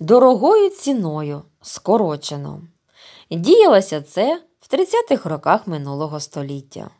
дорогою ціною скорочено. Діялося це в 30-х роках минулого століття.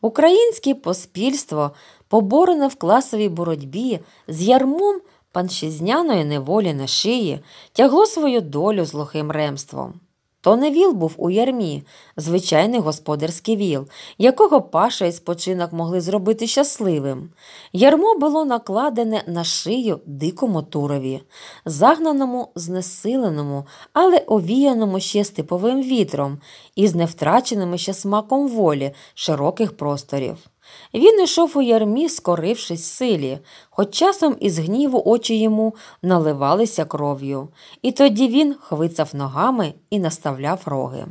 Українське поспільство, поборене в класовій боротьбі з ярмом паншізняної неволі на шиї, тягло свою долю з лохим ремством. То не віл був у ярмі, звичайний господарський віл, якого паша і спочинок могли зробити щасливим. Ярмо було накладене на шию дикому турові, загнаному, знесиленому, але овіяному ще степовим вітром і з невтраченими ще смаком волі широких просторів. Він ішов у ярмі, скорившись силі, хоч часом із гніву очі йому наливалися кров'ю, і тоді він хвицав ногами і наставляв роги.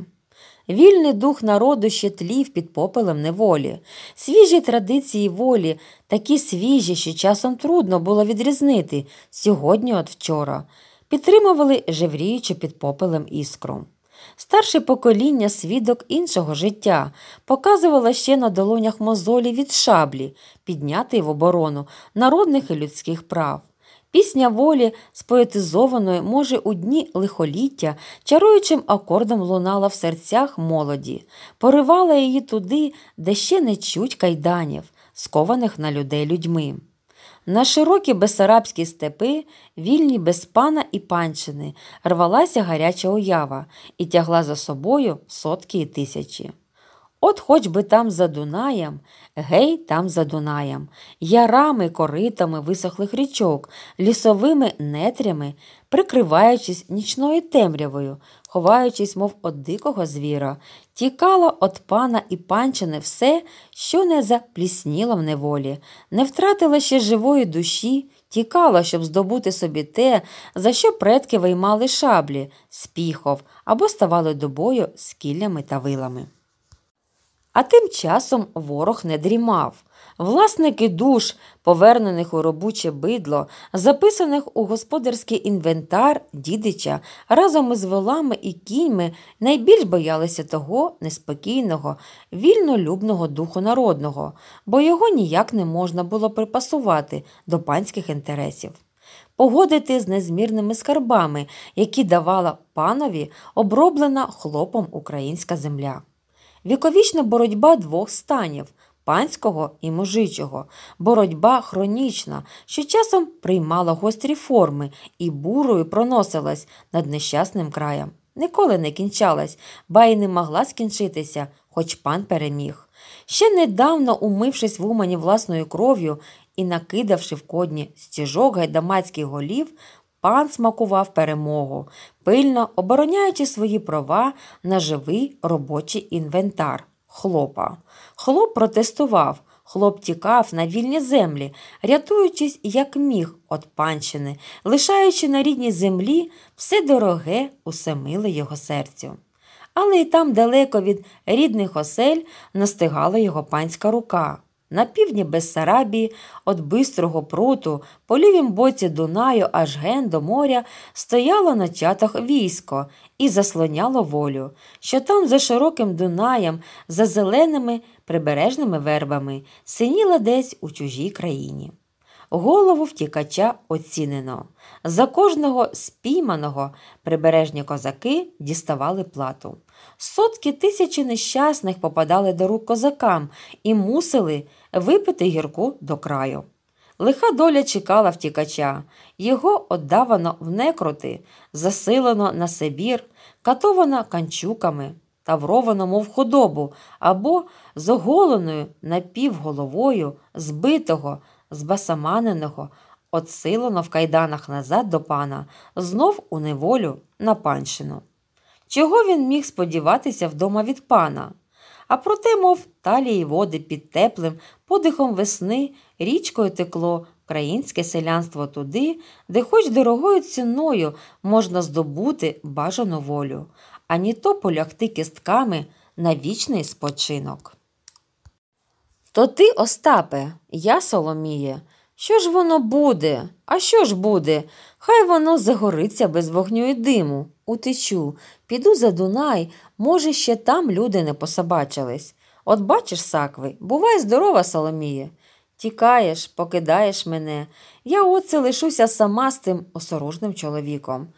Вільний дух народу ще тлів під попелем неволі, свіжі традиції волі, такі свіжі, що часом трудно було відрізнити сьогодні от вчора, підтримували жевріючи під попелем іскру. Старше покоління свідок іншого життя показувало ще на долонях мозолі від шаблі, піднятий в оборону народних і людських прав. Пісня волі, споетизованої, може, у дні лихоліття, чаруючим акордом лунала в серцях молоді, поривала її туди, де ще не чуть кайданів, скованих на людей людьми. На широкі бесарабські степи, вільні без пана і панчини, рвалася гаряча уява і тягла за собою сотки і тисячі. От хоч би там за Дунаєм, гей там за Дунаєм, ярами, коритами висохлих річок, лісовими нетрями, прикриваючись нічною темрявою, ховаючись, мов од дикого звіра, тікало от пана і панчини все, що не заплісніло в неволі, не втратило ще живої душі, тікало, щоб здобути собі те, за що предки виймали шаблі, спіхов або ставали до бою з кіллями та вилами. А тим часом ворог не дрімав. Власники душ, повернених у робоче бидло, записаних у господарський інвентар дідича, разом із волами і кіньми найбільш боялися того неспокійного, вільнолюбного духу народного, бо його ніяк не можна було припасувати до панських інтересів. Погодити з незмірними скарбами, які давала панові оброблена хлопом українська земля. Віковічна боротьба двох станів панського і мужичого, боротьба хронічна, що часом приймала гострі форми і бурою проносилась над нещасним краєм. Ніколи не кінчалась, ба й не могла скінчитися, хоч пан переміг. Ще недавно, умившись в умані власною кров'ю і накидавши в кодні стіжок гайдамацьких голів, пан смакував перемогу, пильно обороняючи свої права на живий робочий інвентар хлопа. Хлоп протестував, хлоп тікав на вільні землі, рятуючись, як міг від панщини, лишаючи на рідній землі все дороге, усе миле його серцю. Але й там далеко від рідних осель настигала його панська рука. На півдні Бессарабії, від бистрого пруту, по лівім боці Дунаю аж ген до моря стояло на чатах військо і заслоняло волю, що там за широким Дунаєм, за зеленими прибережними вербами синіла десь у чужій країні. Голову втікача оцінено. За кожного спійманого прибережні козаки діставали плату. Сотки тисячі нещасних попадали до рук козакам і мусили випити гірку до краю. Лиха доля чекала втікача, його отдавано в некроти, засилено на Сибір, катовано канчуками, тавровано, мов худобу, або з оголеною напівголовою, збитого, збасаманеного, отсилено в кайданах назад до пана, знов у неволю на панщину. Чого він міг сподіватися вдома від пана? А проте, мов талії води під теплим подихом весни, річкою текло українське селянство туди, де хоч дорогою ціною можна здобути бажану волю, ані то полягти кістками на вічний спочинок. То ти, Остапе, я Соломіє, що ж воно буде? А що ж буде? Хай воно загориться без вогню і диму. Утечу, піду за Дунай, може, ще там люди не пособачились. От бачиш, Сакви, бувай здорова, Соломіє. Тікаєш, покидаєш мене. Я оце лишуся сама з тим осорожним чоловіком.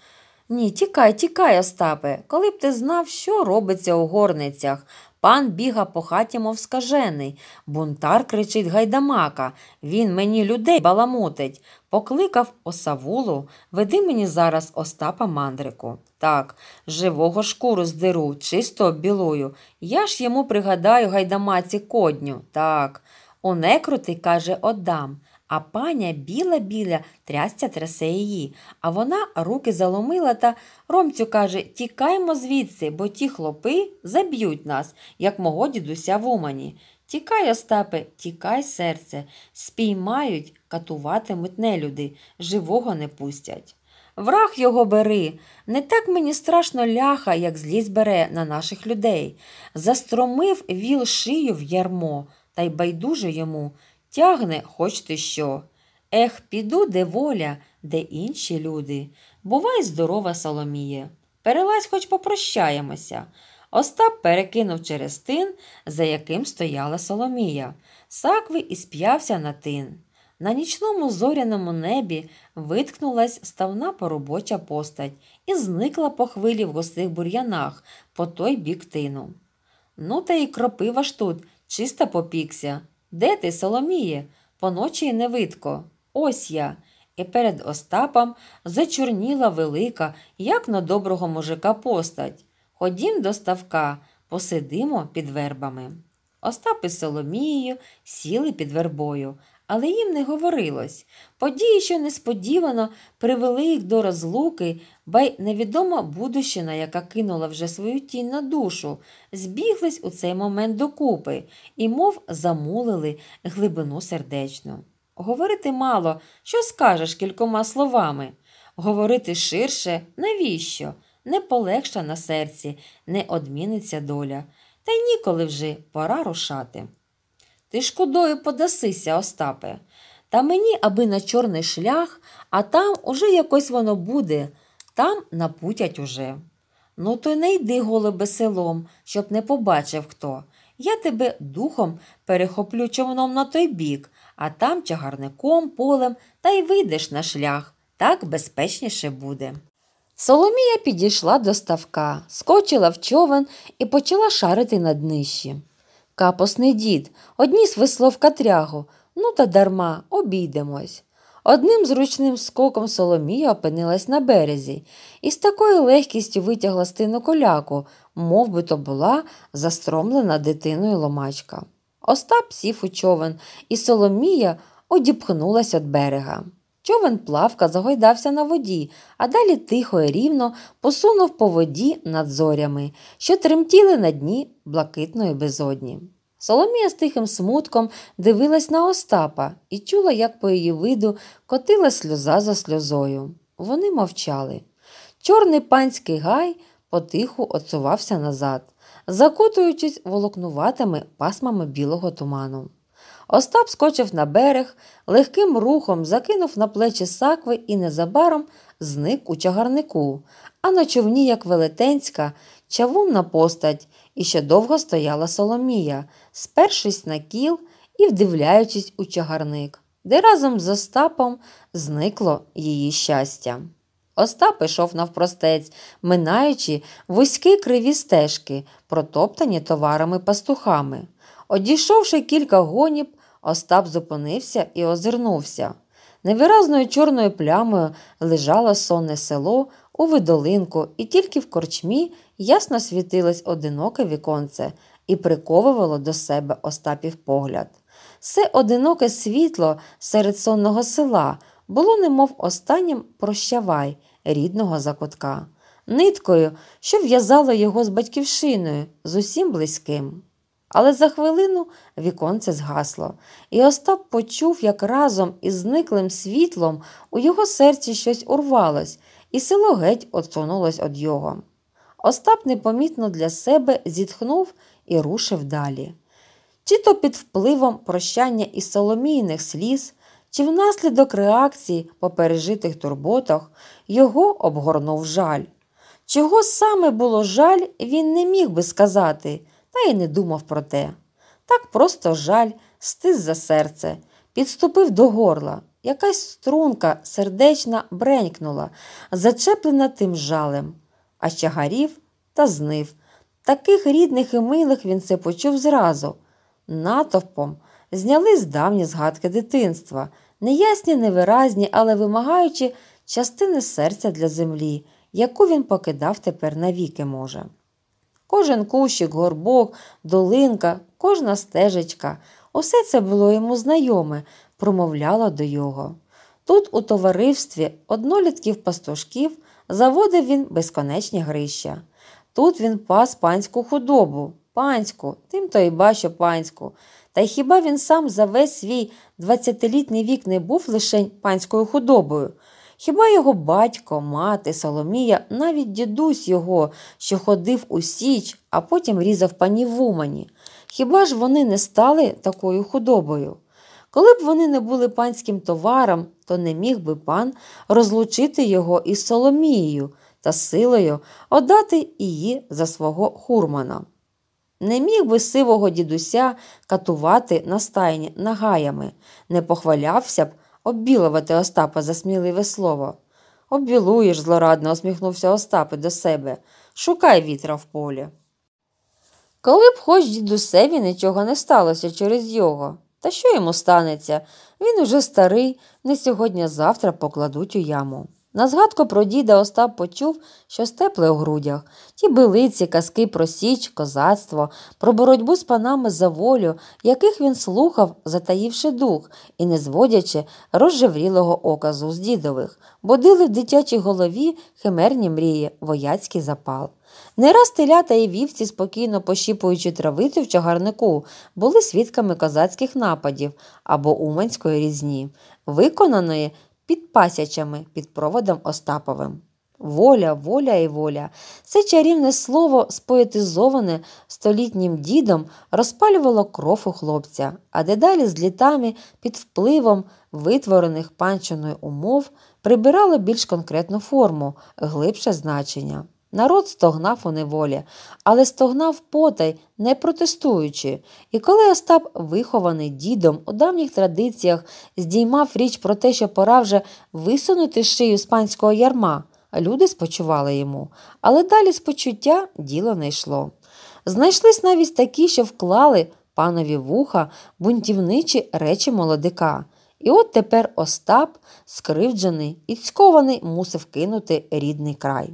Ні, тікай, тікай, Остапе, коли б ти знав, що робиться у горницях. Пан біга по хаті, мов скажений. Бунтар кричить гайдамака. Він мені людей баламутить. Покликав осавулу, веди мені зараз Остапа мандрику. Так, живого шкуру здеру, чисто оббілую. Я ж йому пригадаю гайдамаці кодню. Так. У некрути, каже, отдам. А паня біла-біля трясця трясе її, а вона руки заломила та Ромцю каже Тікаймо звідси, бо ті хлопи заб'ють нас, як мого дідуся в Умані. Тікай, Остапе, тікай, серце, спіймають, катуватимуть нелюди, живого не пустять. Враг його бери, не так мені страшно ляха, як злість бере на наших людей. Застромив віл шию в ярмо, та й байдуже йому. Тягне хоч ти що. Ех, піду, де воля, де інші люди. Бувай здорова, Соломіє. Перелазь, хоч попрощаємося. Остап перекинув через тин, за яким стояла Соломія. Сакви і сп'явся на тин. На нічному зоряному небі виткнулась ставна поробоча постать і зникла по хвилі в густих бур'янах по той бік тину. Ну, та й кропива ж тут, чисто попікся. Де ти, Соломіє? Поночі не видко. Ось я. І перед Остапом зачорніла велика, як на доброго мужика постать. Ходім до ставка, посидимо під вербами. Остап із Соломією сіли під вербою, але їм не говорилось. Події, що несподівано привели їх до розлуки, бай невідома будущина, яка кинула вже свою тінь на душу, збіглись у цей момент докупи і, мов замулили глибину сердечну. Говорити мало, що скажеш кількома словами. Говорити ширше, навіщо? Не полегша на серці, не одміниться доля. Та й ніколи вже пора рушати. Ти шкодою подасися, Остапе, та мені аби на чорний шлях, а там уже якось воно буде, там напутять уже. Ну, то не йди, голубе, селом, щоб не побачив хто. Я тебе духом перехоплю човном на той бік, а там чагарником, полем та й вийдеш на шлях. Так безпечніше буде. Соломія підійшла до ставка, скочила в човен і почала шарити на днищі. Капосний дід, одніс весло в катрягу, ну та дарма обійдемось. Одним зручним скоком Соломія опинилась на березі і з такою легкістю витягла стину коляку, мов би то була застромлена дитиною ломачка. Остап сів у човен, і Соломія одіпхнулась від берега. Човен плавка загойдався на воді, а далі тихо і рівно посунув по воді над зорями, що тремтіли на дні блакитної безодні. Соломія з тихим смутком дивилась на Остапа і чула, як по її виду котила сльоза за сльозою. Вони мовчали. Чорний панський гай потиху отсувався назад, закутуючись волокнуватими пасмами білого туману. Остап скочив на берег, легким рухом закинув на плечі сакви і незабаром зник у чагарнику, а на човні, як велетенська, чавунна постать, і ще довго стояла Соломія, спершись на кіл і вдивляючись у чагарник, де разом з Остапом зникло її щастя. Остап ішов навпростець, минаючи вузькі криві стежки, протоптані товарами пастухами. Одійшовши кілька гоніб, Остап зупинився і озирнувся. Невиразною чорною плямою лежало сонне село у видолинку, і тільки в корчмі ясно світилось одиноке віконце і приковувало до себе Остапів погляд. Це одиноке світло серед сонного села було, немов останнім прощавай рідного закутка, ниткою, що в'язало його з батьківщиною, з усім близьким. Але за хвилину віконце згасло, і Остап почув, як разом із зниклим світлом у його серці щось урвалось, і село геть отсунулось від його. Остап непомітно для себе зітхнув і рушив далі. Чи то під впливом прощання із соломійних сліз, чи внаслідок реакції по пережитих турботах його обгорнув жаль. Чого саме було жаль, він не міг би сказати та й не думав про те. Так просто жаль, стис за серце. підступив до горла. Якась струнка сердечна бренькнула, зачеплена тим жалем, а чагарів та знив. Таких рідних і милих він це почув зразу. Натовпом зняли з давні згадки дитинства, неясні, невиразні, але вимагаючи частини серця для землі, яку він покидав тепер навіки може. Кожен кущик, горбок, долинка, кожна стежечка, усе це було йому знайоме, промовляло до його. Тут, у товаристві однолітків пастушків, заводив він безконечні грища. Тут він пас панську худобу, панську, тим то й бачу панську. Та й хіба він сам за весь свій двадцятилітній вік не був лишень панською худобою? Хіба його батько, мати, Соломія, навіть дідусь його, що ходив у Січ, а потім різав панів в? Хіба ж вони не стали такою худобою? Коли б вони не були панським товаром, то не міг би пан розлучити його із Соломією та силою отдати її за свого хурмана. Не міг би сивого дідуся катувати на стайні нагаями, не похвалявся б оббілувати Остапа за сміливе слово. Оббілуєш, злорадно усміхнувся Остап до себе. Шукай вітра в полі. Коли б хоч дідусеві нічого не сталося через його, та що йому станеться? Він уже старий, не сьогодні-завтра покладуть у яму. На згадку про діда Остап почув, що степле у грудях, ті билиці, казки про січ, козацтво, про боротьбу з панами за волю, яких він слухав, затаївши дух і не зводячи розжеврілого оказу з дідових, будили в дитячій голові химерні мрії, вояцький запал. Не раз телята і вівці, спокійно пощіпуючи травицю в чагарнику, були свідками козацьких нападів або уманської різні, виконаної під пасячами під проводом Остаповим. Воля, воля і воля. Це чарівне слово, споетизоване столітнім дідом, розпалювало кров у хлопця, а дедалі з літами під впливом витворених панчиною умов прибирало більш конкретну форму, глибше значення. Народ стогнав у неволі, але стогнав потай, не протестуючи. І коли Остап, вихований дідом у давніх традиціях, здіймав річ про те, що пора вже висунути шию з панського ярма, люди спочували йому, але далі з почуття діло не йшло. Знайшлись навіть такі, що вклали панові вуха бунтівничі речі молодика. І от тепер Остап, скривджений і цькований, мусив кинути рідний край.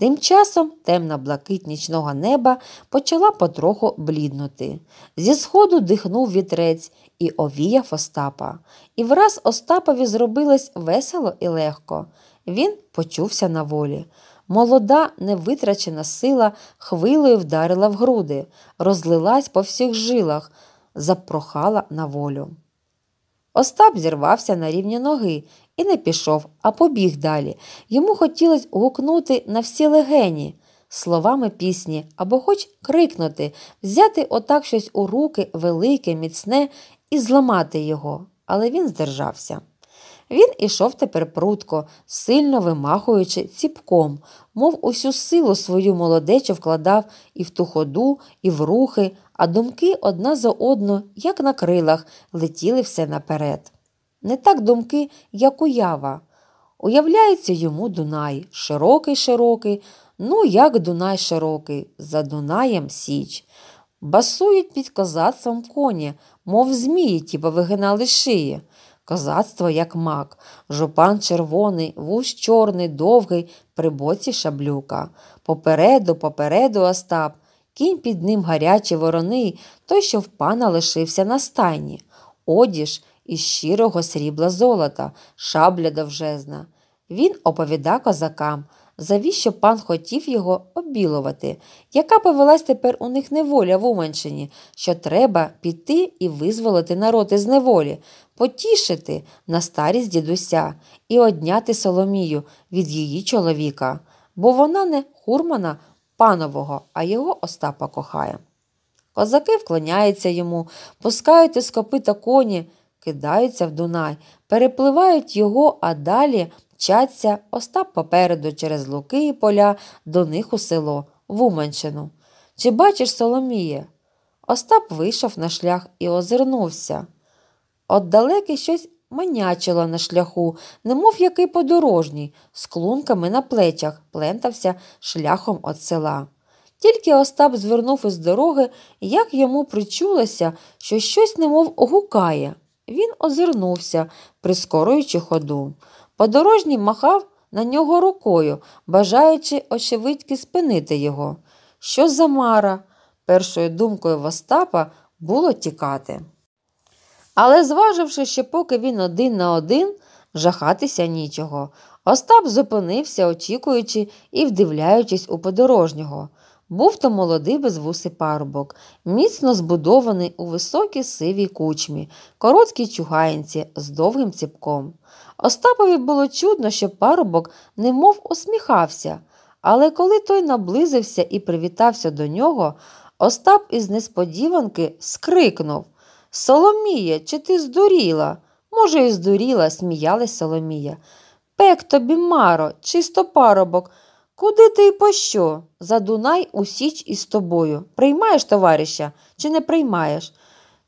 Тим часом темна блакить нічного неба почала потроху бліднути. Зі сходу дихнув вітрець і овіяв Остапа. І враз Остапові зробилось весело і легко. Він почувся на волі. Молода, невитрачена сила хвилею вдарила в груди, розлилась по всіх жилах, запрохала на волю. Остап зірвався на рівні ноги і не пішов, а побіг далі. Йому хотілося гукнути на всі легені словами пісні або хоч крикнути, взяти отак щось у руки велике, міцне і зламати його, але він здержався. Він ішов тепер прутко, сильно вимахуючи ціпком, мов усю силу свою молодечу вкладав і в ту ходу, і в рухи, а думки одна за одну, як на крилах, летіли все наперед. Не так думки, як уява. Уявляється йому Дунай, широкий широкий, ну як Дунай широкий, за Дунаєм Січ. Басують під козацтвом коні, мов змії, ті повигинали шиї. Козацтво, як мак, жупан червоний, вуз чорний, довгий, при боці шаблюка. Попереду, попереду Остап, кінь під ним гарячі ворони, той, що в пана лишився на стайні. Одіж із щирого срібла золота, шабля довжезна. Він оповіда козакам, завіщо пан хотів його обілувати, яка повелась тепер у них неволя в Уманщині, що треба піти і визволити народ із неволі, потішити на старість дідуся і одняти Соломію від її чоловіка, бо вона не хурмана панового, а його Остапа кохає. Козаки вклоняються йому, пускають із копита коні, кидаються в Дунай, перепливають його, а далі мчаться Остап попереду через луки і поля до них у село, в Уманщину. Чи бачиш Соломіє? Остап вийшов на шлях і озирнувся. От далеке щось манячило на шляху, немов який подорожній, з клунками на плечах, плентався шляхом від села. Тільки Остап звернув із дороги, як йому причулося, що щось немов гукає. Він озирнувся, прискорюючи ходу. Подорожній махав на нього рукою, бажаючи очевидьки спинити його. Що за мара? Першою думкою Остапа було тікати. Але, зваживши, що поки він один на один, жахатися нічого, Остап зупинився, очікуючи і вдивляючись у подорожнього. Був то молодий безвусий парубок, міцно збудований у високій сивій кучмі, короткій чугаїнці з довгим ціпком. Остапові було чудно, що парубок немов усміхався, але коли той наблизився і привітався до нього, Остап із несподіванки скрикнув Соломія, чи ти здуріла? Може, і здуріла, сміялась Соломія. Пек тобі, Маро, чисто парубок. Куди ти і пощо? За Дунай у січ із тобою. Приймаєш, товариша, чи не приймаєш?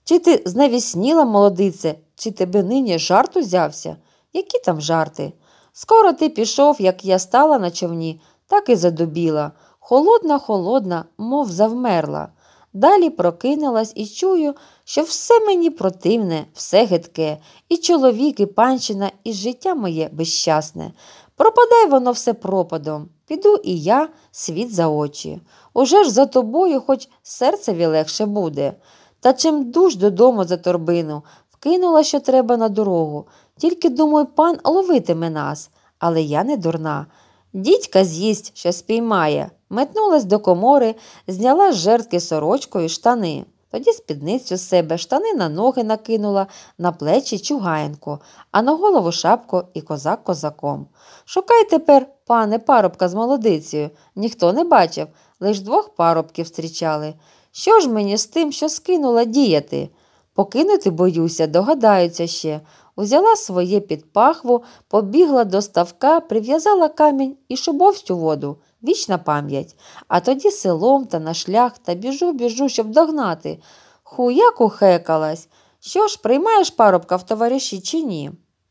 Чи ти зневісніла, молодице, чи тебе нині жарт узявся? Які там жарти? Скоро ти пішов, як я стала на човні, так і задубіла. Холодна, холодна, мов завмерла. Далі прокинулась і чую, що все мені противне, все гидке, і чоловік, і панщина, і життя моє безщасне. Пропадай воно все пропадом. Піду і я світ за очі. Уже ж за тобою, хоч серцеві легше буде. Та чим душ додому за торбину, вкинула, що треба на дорогу. Тільки, думаю, пан ловитиме нас, але я не дурна. Дідька з'їсть, що спіймає, метнулась до комори, зняла з жертки сорочкою штани. Тоді спідницю з себе штани на ноги накинула, на плечі чугаєнку, а на голову шапку і козак козаком. Шукай тепер, пане, парубка з молодицею. Ніхто не бачив, лиш двох парубків зустрічали. Що ж мені з тим, що скинула діяти? Покинути боюся, догадаються ще. Узяла своє під пахву, побігла до ставка, прив'язала камінь і шубовстю воду, вічна пам'ять. А тоді селом та на шлях та біжу, біжу, щоб догнати. Ху, як ухекалась. Що ж, приймаєш парубка в товариші чи ні?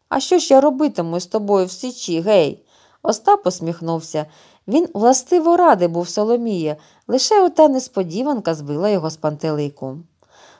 А що ж я робитиму з тобою в січі, гей? Остап посміхнувся. Він властиво радий був Соломія, лише ота несподіванка збила його з пантелику.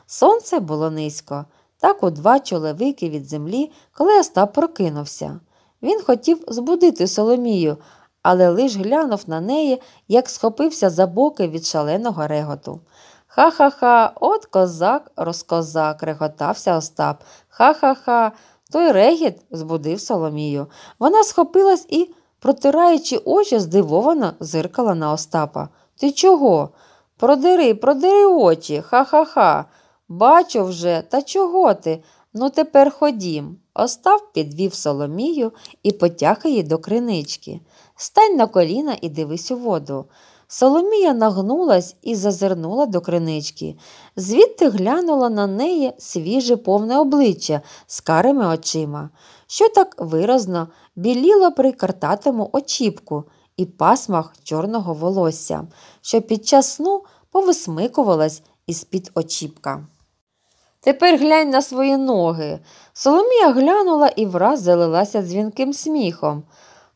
Сонце було низько, так у два чоловіки від землі, коли Остап прокинувся. Він хотів збудити Соломію, але лиш глянув на неї, як схопився за боки від шаленого реготу. Ха-ха-ха, от козак, розкозак, реготався Остап. Ха-ха-ха. Той регіт збудив Соломію. Вона схопилась і, протираючи очі, здивовано зиркала на Остапа. Ти чого? Продери, продери очі, ха-ха-ха. Бачу вже, та чого ти? Ну, тепер ходім. Остап підвів Соломію і потяг її до кринички. Стань на коліна і дивись у воду. Соломія нагнулась і зазирнула до кринички. Звідти глянула на неї свіже повне обличчя з карими очима, що так виразно біліло при картатому очіпку і пасмах чорного волосся, що під час сну повисмикувалась із під очіпка. Тепер глянь на свої ноги. Соломія глянула і враз залилася дзвінким сміхом.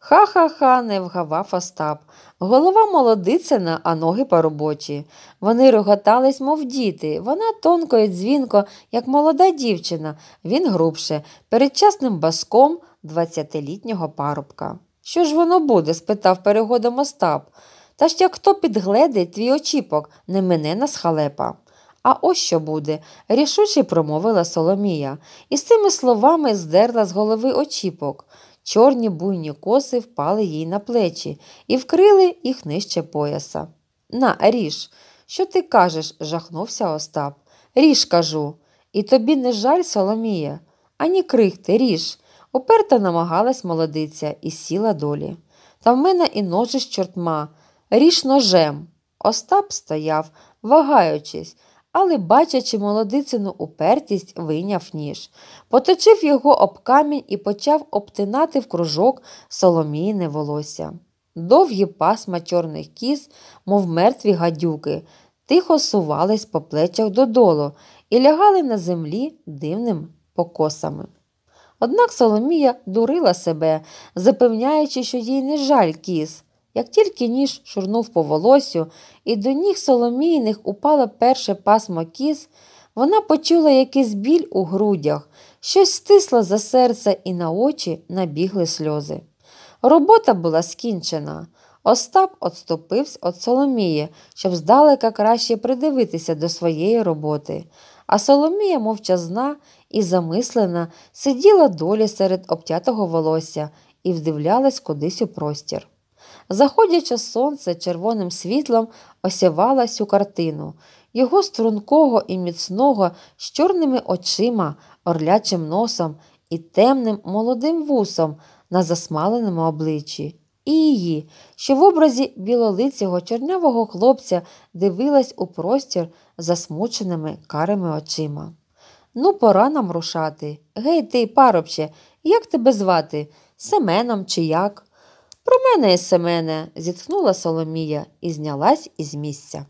Ха-ха-ха, не вгавав Остап. Голова молодицина, а ноги поробочі. Вони роготались, мов діти. Вона тонко і дзвінко, як молода дівчина, він грубше, передчасним баском двадцятилітнього парубка. Що ж воно буде? спитав перегодом Остап. Та ж як хто підгледить твій очіпок, не мене нас халепа. А ось що буде, рішуче промовила Соломія, і з цими словами здерла з голови очіпок. Чорні буйні коси впали їй на плечі і вкрили їх нижче пояса. На, ріж, що ти кажеш? жахнувся Остап. Ріж, кажу. І тобі не жаль, Соломія. Ані крихти, ріж. Уперта намагалась молодиця і сіла долі. Та в мене і ножи з чортма. Ріж ножем. Остап стояв, вагаючись, але, бачачи молодицину упертість, вийняв ніж, поточив його об камінь і почав обтинати в кружок соломійне волосся. Довгі пасма чорних кіз, мов мертві гадюки, тихо сувались по плечах додолу і лягали на землі дивним покосами. Однак Соломія дурила себе, запевняючи, що їй не жаль кіз. Як тільки ніж шурнув по волосю, і до ніг Соломійних упало перше пасмо кіз, вона почула якийсь біль у грудях, щось стисло за серце і на очі набігли сльози. Робота була скінчена. Остап отступився від Соломії, щоб здалека краще придивитися до своєї роботи. А Соломія, мовчазна і замислена, сиділа долі серед обтятого волосся і вдивлялась кудись у простір. Заходяче сонце червоним світлом осявало всю картину, його стрункого і міцного з чорними очима, орлячим носом і темним молодим вусом на засмаленому обличчі, і її, що в образі білолицього чорнявого хлопця дивилась у простір засмученими карими очима. Ну, пора нам рушати. Гей, ти, парубче, як тебе звати? Семеном чи як? Про мене Семене, зітхнула Соломія і знялась із місця.